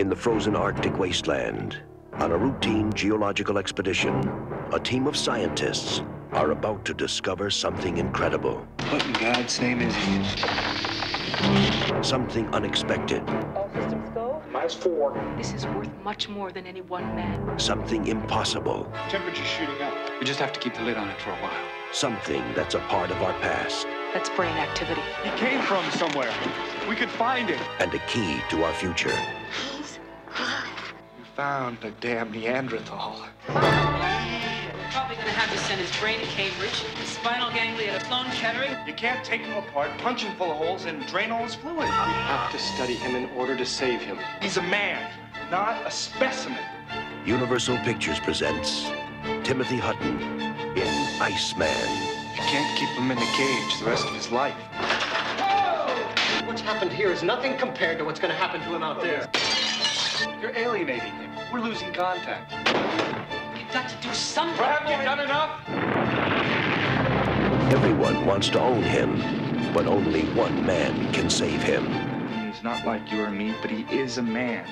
In the frozen Arctic wasteland, on a routine geological expedition, a team of scientists are about to discover something incredible. What in God's name is he? Something unexpected. All systems go? Minus four. This is worth much more than any one man. Something impossible. Temperature's shooting up. We just have to keep the lid on it for a while. Something that's a part of our past. That's brain activity. He came from somewhere. We could find him. And a key to our future. he's You found a damn Neanderthal. Probably gonna have to send his brain to Cambridge, his spinal ganglia to Sloan Kettering. You can't take him apart, punch him full of holes, and drain all his fluid. We have to study him in order to save him. He's a man, not a specimen. Universal Pictures presents Timothy Hutton in Iceman. You can't keep him in a cage the rest of his life. What's happened here is nothing compared to what's going to happen to him out there. You're alienating him. We're losing contact. You've got to do something. Have you done enough? Everyone wants to own him, but only one man can save him. He's not like you or me, but he is a man.